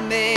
I made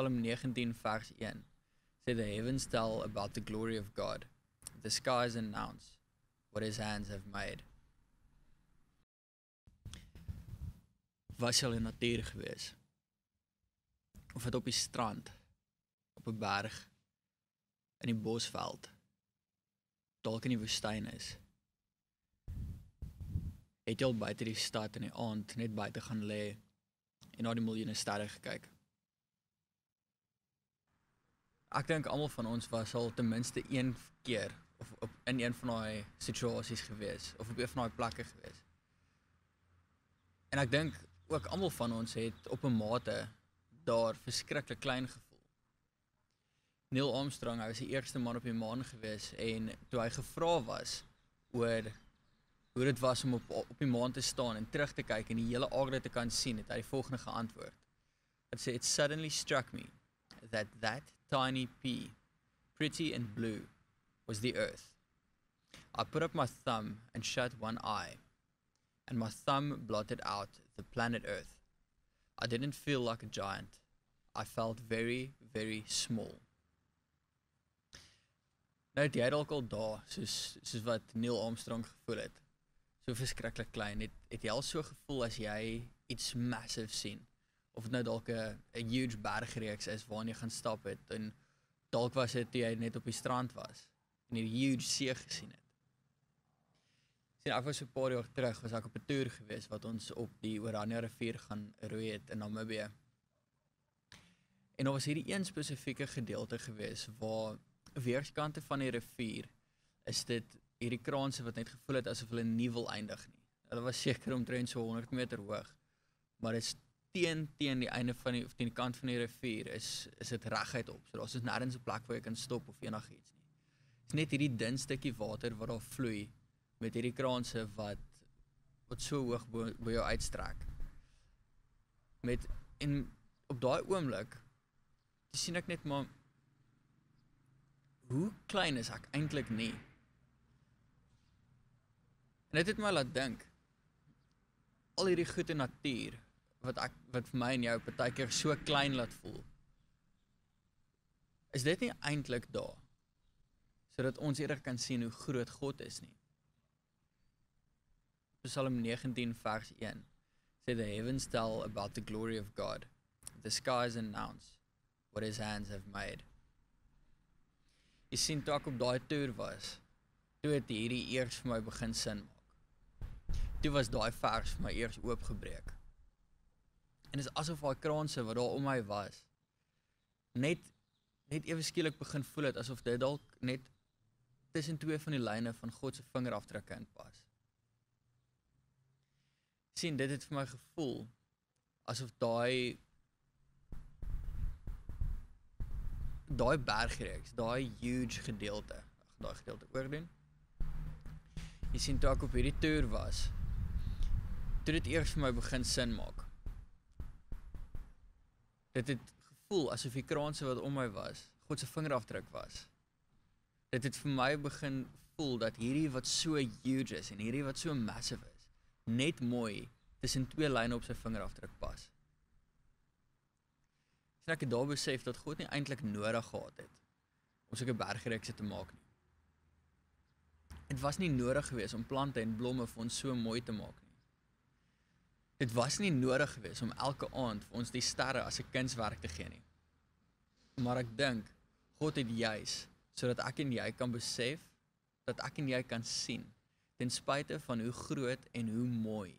Psalm 19 vers 1 say the heavens tell about the glory of God. The skies announce what his hands have made. Was jy al in natuur gewees? Of dit op die strand, op 'n berg, in die bosveld, dalk in die woestyn is? Het jy al buite die stad in die aand net buite gaan lê en na die miljoene sterre gekyk? Ek dink almal van ons was al ten minste een keer of op in een van daai situasies gewees of op een van daai plekke gewees. En ek dink ook almal van ons het op 'n mate daar verskriklik klein gevoel. Neil Armstrong, hy was die eerste man op die maan gewees en toe hy gevra was oor hoe dit was om op op die maan te staan en terug te kyk en die hele aarde te kan sien, het hy die volgende geantwoord. It said it suddenly struck me that that tiny pea, pretty and blue, was the earth. I put up my thumb and shut one eye, and my thumb blotted out the planet Earth. I didn't feel like a giant. I felt very, very small. Nou het jy dalk al daar soos soos wat Neil Armstrong gevoel het. So verskriklik klein. Het het jy al so gevoel as jy iets massive sien? Of dit nou dalk 'n 'n huge bergreeks is waarna jy gaan stap het en dalk was dit jy net op die strand was en hierdie huge see gesien het. Sien ek was so 'n paar jaar terug was ek op 'n toer gewees wat ons op die Oranje rivier gaan roei het in Namibië. En daar was hierdie een spesifieke gedeelte gewees waar weerskante van die rivier is dit hierdie kraanse wat net gevoel het asof hulle nie wil eindig nie. Hulle was seker omtrent so 100 meter hoog. Maar dit is teen teen die einde van die of teen die kant van die rivier is is dit reguit op. So daar's nêrens 'n plek waar jy kan stop of enigiets nie. Dit's net hierdie dun stukkie water wat daar vloei met hierdie kraanse wat wat so hoog bo, bo jou uitstrek. Met en op daai oomblik sien ek net maar hoe klein is ek eintlik nie? En dit het my laat dink al hierdie goeie natuur wat ek wat vir my en jou partykeer so klein laat voel. Is dit nie eintlik daar sodat ons eerder kan sien hoe groot God is nie? Psalm 19 vers 1 sê the heavens tell about the glory of God. The skies announce what his hands have made. Jy sien toe ek op daai toer was, toe het hierdie eers vir my begin sin maak. Toe was daai vers vir my eers oopgebreek. En dit is asof daai kraanse wat daar om my was net net ewe skielik begin voel het asof dit dalk net tussen twee van die lyne van God se vingerafdrukke inpas. sien dit het vir my gevoel asof daai daai bergreeks, daai huge gedeelte, daai gedeelte oordoen. Jy sien toe ek op hierdie toer was, toe dit eers vir my begin sin maak. Dit het gevoel asof die kraanse wat om my was, God se vingerafdruk was. Dit het vir my begin voel dat hierdie wat so huge is en hierdie wat so massive is, net mooi tussen twee lyne op sy vingerafdruk pas. Sien ek het daar besef dat God nie eintlik nodig gehad het om sulke bergreekse te maak nie. Dit was nie nodig geweest om plante en blomme vir ons so mooi te maak nie. Dit was nie nodig geweest om elke aand vir ons die sterre as 'n kunswerk te gee nie. Maar ek dink God het juis sodat ek en jy kan besef dat ek en jy kan sien ten spyte van hoe groot en hoe mooi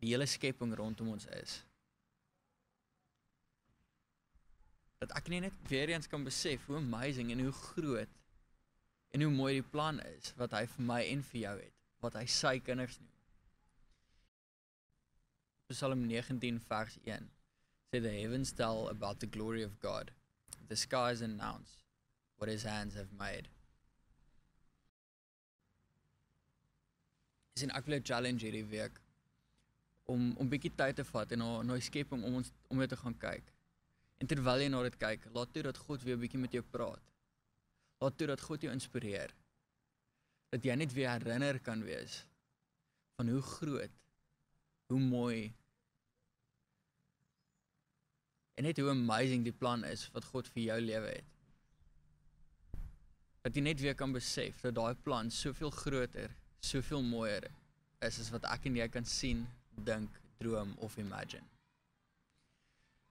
die hele skepping rondom ons is. dat ek nie net weer eens kan besef hoe amazing en hoe groot en hoe mooi die plan is wat hy vir my en vir jou het, wat hy sy kinders noem. Psalm 19 vers 1 sê the heavens tell about the glory of God. The skies announce what his hands have made. Is 'n aktuele challenge hierdie week om om bietjie tyd te vat en na na die skepping om ons om dit te gaan kyk. En terwyl jy na dit kyk, laat toe dat God weer bietjie met jou praat. Laat toe dat God jou inspireer. Dat jy net weer herinner kan wees van hoe groot, hoe mooi en net hoe amazing die plan is wat God vir jou lewe het. Dat jy net weer kan besef dat daai plan soveel groter, soveel mooier is as wat ek en jy kan sien, dink, droom of imagine.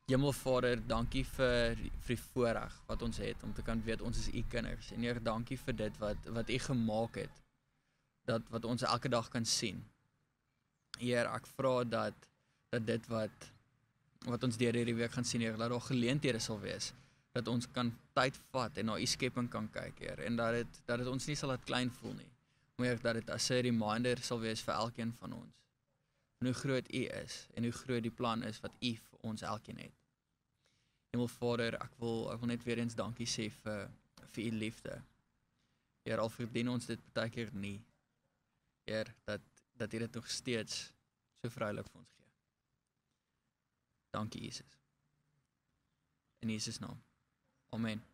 Hemelvader, dankie vir vir die voorreg wat ons het om te kan weet ons is u kinders. En Heer, dankie vir dit wat wat u gemaak het. Dat wat ons elke dag kan sien. Heer, ek vra dat dat dit wat wat ons deur hierdie week gaan sien, Heer, dat daar geleenthede sal wees dat ons kan tyd vat en na u skepping kan kyk, Heer, en dat dit dat dit ons nie sal laat klein voel nie. Maar dat dit as 'n reminder sal wees vir elkeen van ons en hoe groot U is en hoe groot die plan is wat U vir ons elkeen het. Hemelvader, ek wil ek wil net weer eens dankie sê vir vir U liefde. Heer, al verdien ons dit baie keer nie. Heer, dat dat U dit nog steeds so vrylik vir ons gee. Dankie Jesus. In Jesus naam. Amen.